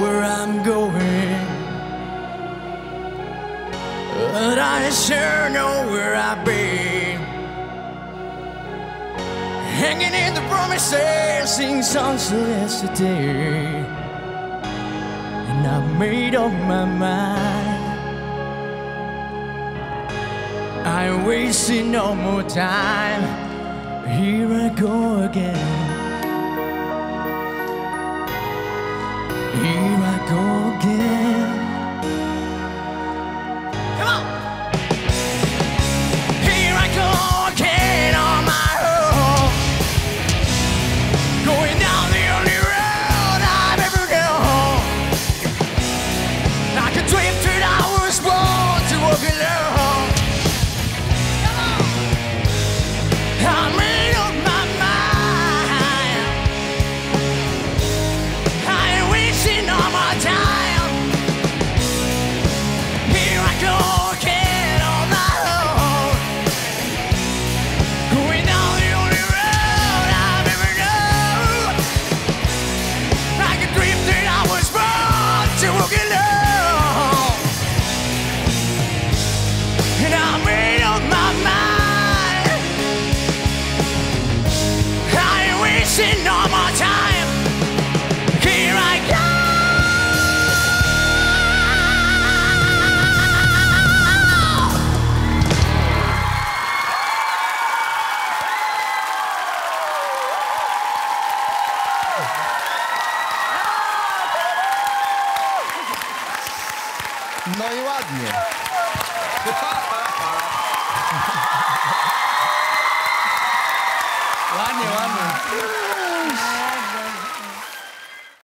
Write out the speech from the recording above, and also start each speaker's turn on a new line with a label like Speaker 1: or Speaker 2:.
Speaker 1: where I'm going, but I sure know where I've been. Hanging in the promises, singing songs of yesterday, and I've made up my mind. I'm wasting no more time. Here I go again. Here I go born
Speaker 2: No i ładnie.
Speaker 1: Ładnie, ładnie.